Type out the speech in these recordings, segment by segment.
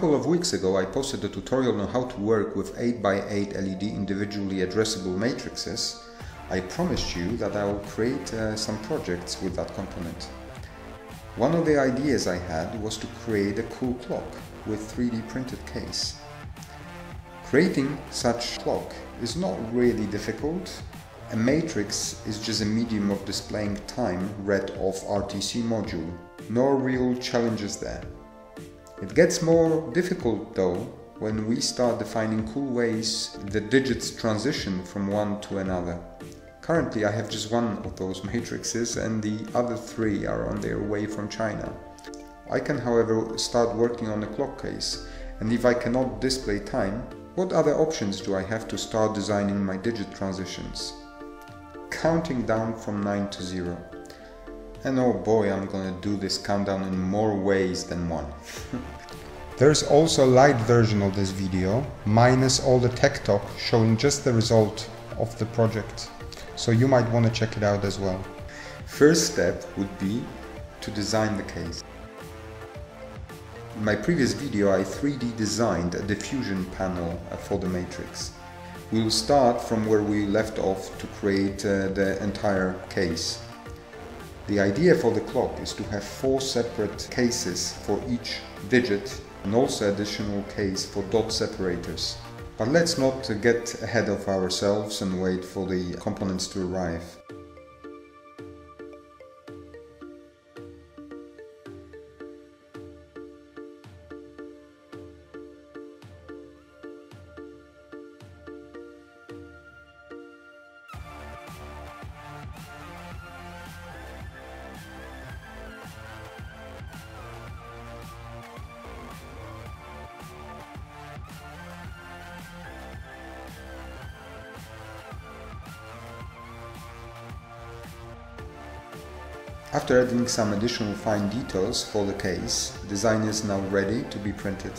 couple of weeks ago I posted a tutorial on how to work with 8x8 LED individually addressable matrices. I promised you that I will create uh, some projects with that component. One of the ideas I had was to create a cool clock with 3D printed case. Creating such clock is not really difficult. A matrix is just a medium of displaying time read off RTC module. No real challenges there. It gets more difficult though when we start defining cool ways the digits transition from one to another. Currently I have just one of those matrices and the other three are on their way from China. I can however start working on a clock case and if I cannot display time, what other options do I have to start designing my digit transitions? Counting down from 9 to 0. And oh boy, I'm gonna do this countdown in more ways than one. There's also a light version of this video, minus all the tech talk, showing just the result of the project. So you might want to check it out as well. First step would be to design the case. In my previous video I 3D designed a diffusion panel for the matrix. We'll start from where we left off to create uh, the entire case. The idea for the clock is to have four separate cases for each digit and also additional case for dot separators. But let's not get ahead of ourselves and wait for the components to arrive. After adding some additional fine details for the case, design is now ready to be printed.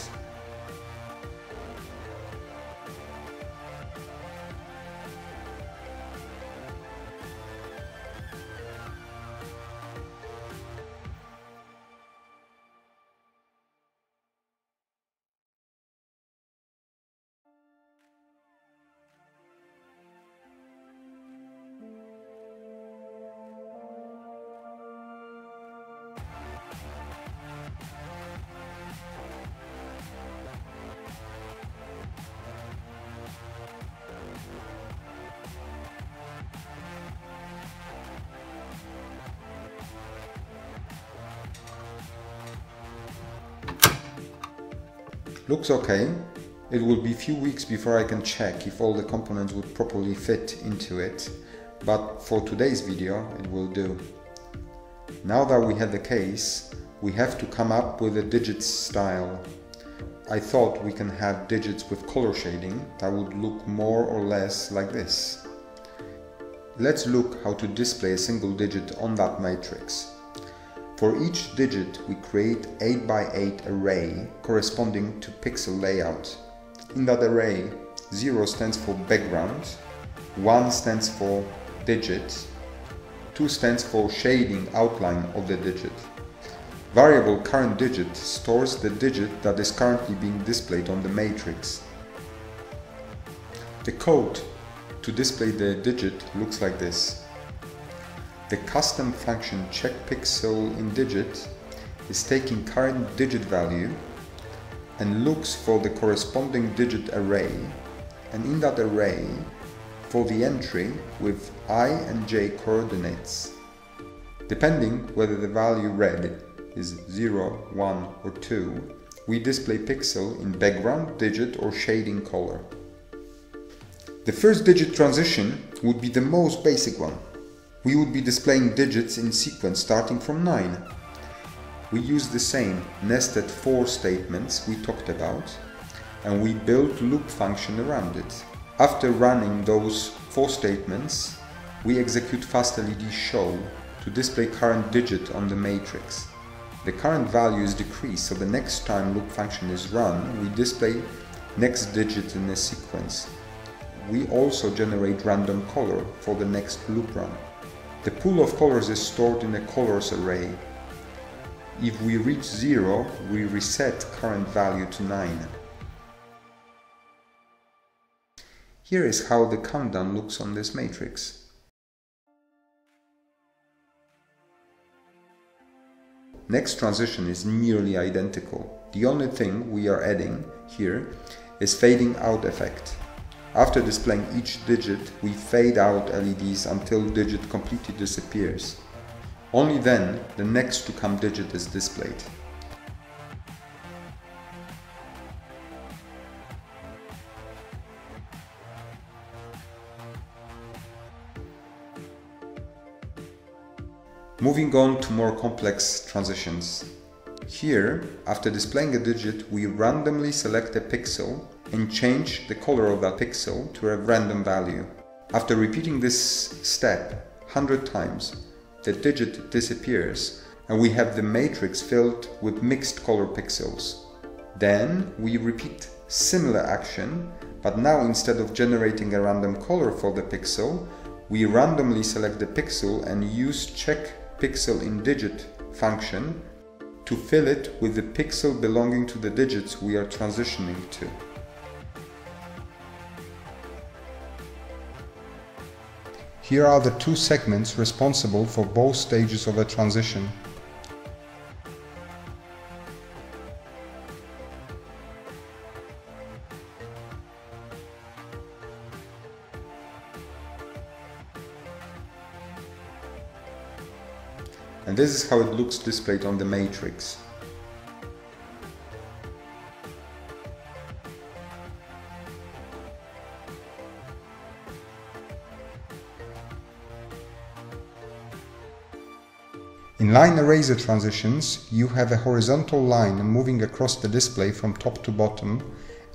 Looks okay. It will be a few weeks before I can check if all the components would properly fit into it, but for today's video it will do. Now that we have the case, we have to come up with a digits style. I thought we can have digits with color shading that would look more or less like this. Let's look how to display a single digit on that matrix. For each digit we create 8 by 8 array corresponding to pixel layout. In that array 0 stands for background, 1 stands for digit, 2 stands for shading outline of the digit. Variable current digit stores the digit that is currently being displayed on the matrix. The code to display the digit looks like this. The custom function check pixel in digit is taking current digit value and looks for the corresponding digit array and in that array for the entry with i and j coordinates. Depending whether the value read is 0, 1 or 2, we display pixel in background, digit or shading color. The first digit transition would be the most basic one we would be displaying digits in sequence starting from 9. We use the same nested for statements we talked about and we build loop function around it. After running those for statements, we execute fastled show to display current digit on the matrix. The current value is decreased, so the next time loop function is run, we display next digit in a sequence. We also generate random color for the next loop run. The pool of colors is stored in a colors array. If we reach 0, we reset current value to 9. Here is how the countdown looks on this matrix. Next transition is nearly identical. The only thing we are adding here is fading out effect. After displaying each digit, we fade out LEDs until digit completely disappears. Only then the next to come digit is displayed. Moving on to more complex transitions. Here, after displaying a digit, we randomly select a pixel and change the color of that pixel to a random value. After repeating this step 100 times, the digit disappears and we have the matrix filled with mixed color pixels. Then we repeat similar action, but now instead of generating a random color for the pixel, we randomly select the pixel and use check pixel in digit function to fill it with the pixel belonging to the digits we are transitioning to. Here are the two segments responsible for both stages of a transition. And this is how it looks displayed on the matrix. In line eraser transitions, you have a horizontal line moving across the display from top to bottom,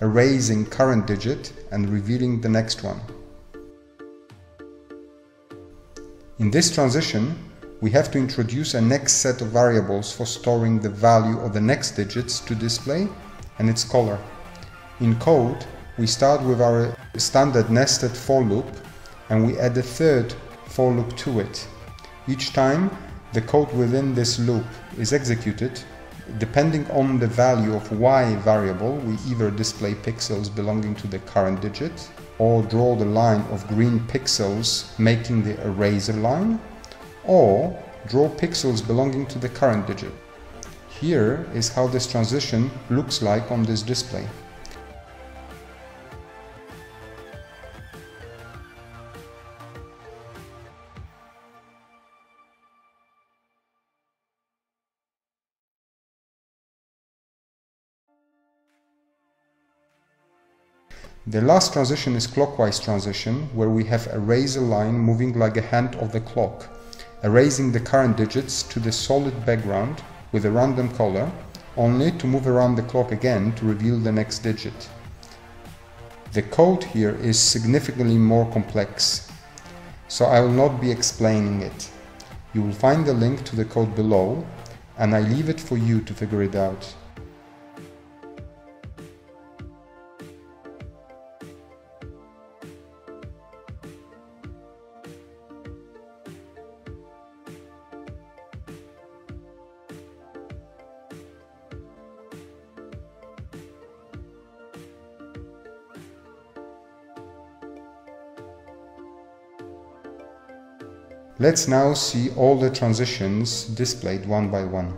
erasing current digit and revealing the next one. In this transition, we have to introduce a next set of variables for storing the value of the next digits to display and its color. In code, we start with our standard nested for loop and we add a third for loop to it. Each time the code within this loop is executed, depending on the value of y variable, we either display pixels belonging to the current digit or draw the line of green pixels making the eraser line, or draw pixels belonging to the current digit. Here is how this transition looks like on this display. The last transition is clockwise transition, where we have eraser line moving like a hand of the clock, erasing the current digits to the solid background with a random color, only to move around the clock again to reveal the next digit. The code here is significantly more complex, so I will not be explaining it. You will find the link to the code below, and I leave it for you to figure it out. Let's now see all the transitions displayed one by one.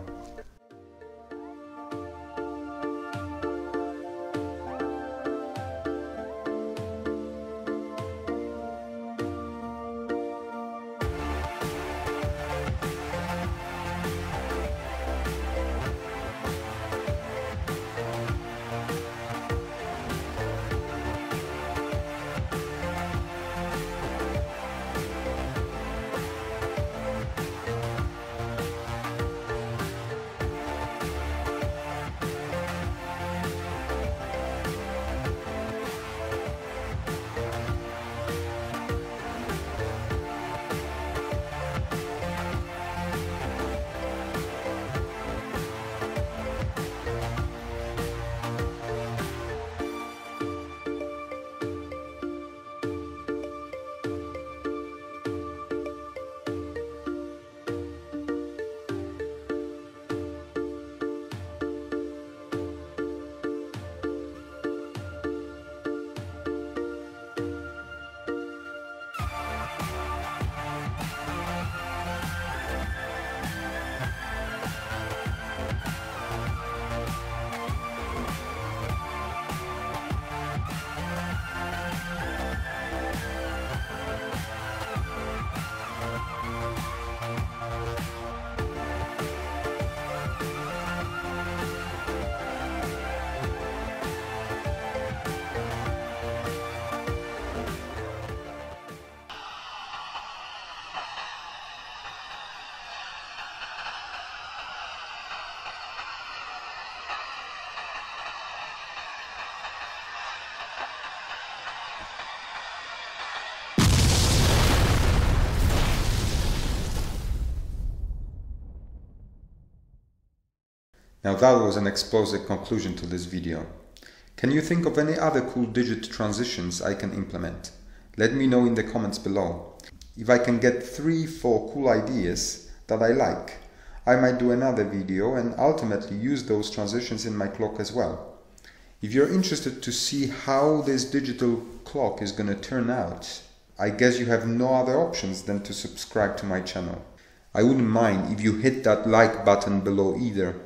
Now that was an explosive conclusion to this video. Can you think of any other cool digit transitions I can implement? Let me know in the comments below. If I can get 3-4 cool ideas that I like, I might do another video and ultimately use those transitions in my clock as well. If you're interested to see how this digital clock is going to turn out, I guess you have no other options than to subscribe to my channel. I wouldn't mind if you hit that like button below either.